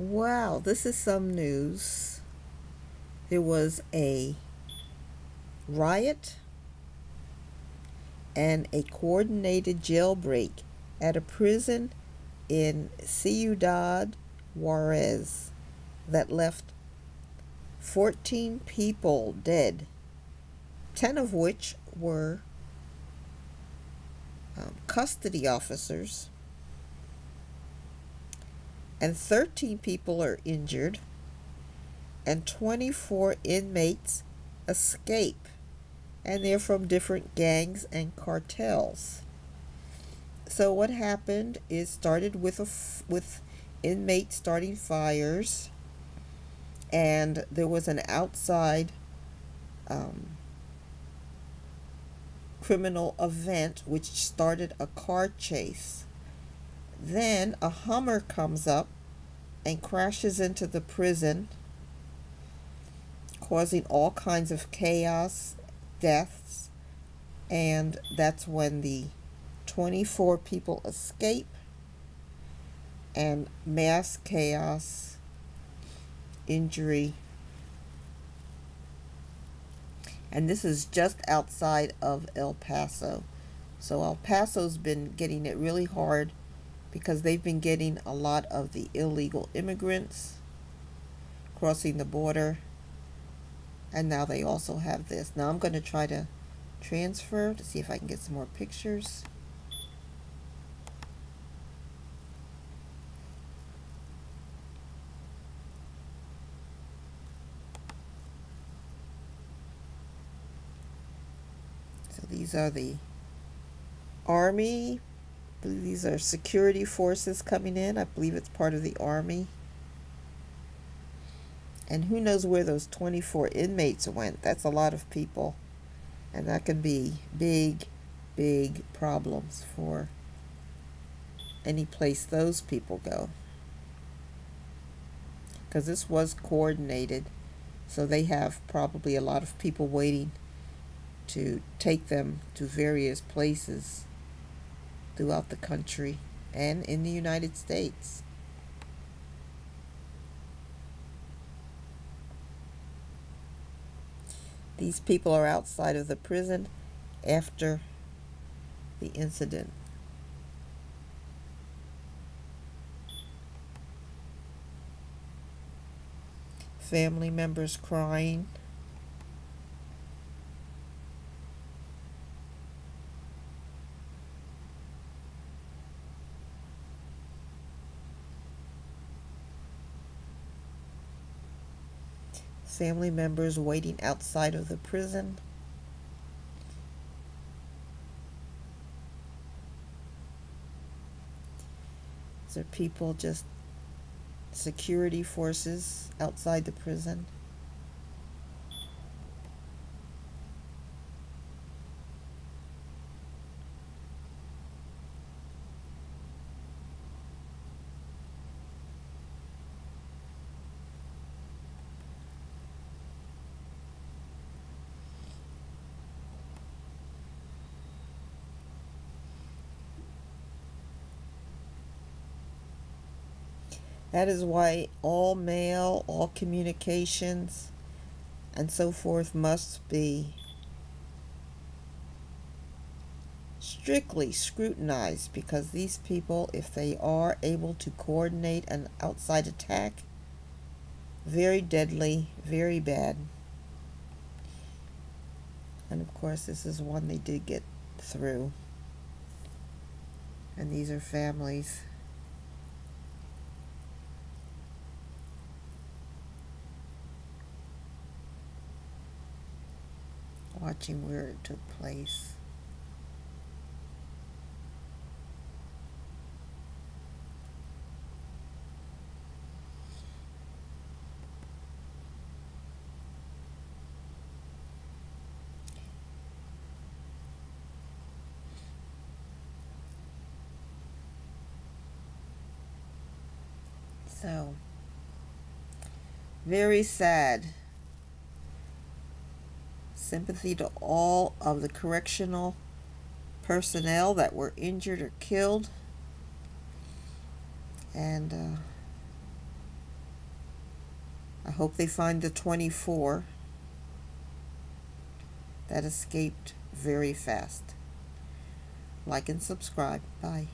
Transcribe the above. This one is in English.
Wow, this is some news. There was a riot and a coordinated jailbreak at a prison in Ciudad Juarez that left 14 people dead, 10 of which were um, custody officers, and 13 people are injured, and 24 inmates escape, and they're from different gangs and cartels. So what happened is started with a with inmates starting fires, and there was an outside um, criminal event which started a car chase. Then a Hummer comes up and crashes into the prison, causing all kinds of chaos, deaths, and that's when the 24 people escape and mass chaos, injury, and this is just outside of El Paso. So El Paso's been getting it really hard because they've been getting a lot of the illegal immigrants crossing the border. And now they also have this. Now I'm going to try to transfer to see if I can get some more pictures. So these are the Army. These are security forces coming in. I believe it's part of the Army. And who knows where those 24 inmates went? That's a lot of people. And that can be big, big problems for any place those people go. Because this was coordinated. So they have probably a lot of people waiting to take them to various places throughout the country and in the United States. These people are outside of the prison after the incident. Family members crying. Family members waiting outside of the prison. These are people just security forces outside the prison. That is why all mail, all communications, and so forth must be strictly scrutinized because these people, if they are able to coordinate an outside attack, very deadly, very bad. And of course, this is one they did get through. And these are families. Watching where it took place. So, very sad sympathy to all of the correctional personnel that were injured or killed. And uh, I hope they find the 24 that escaped very fast. Like and subscribe. Bye.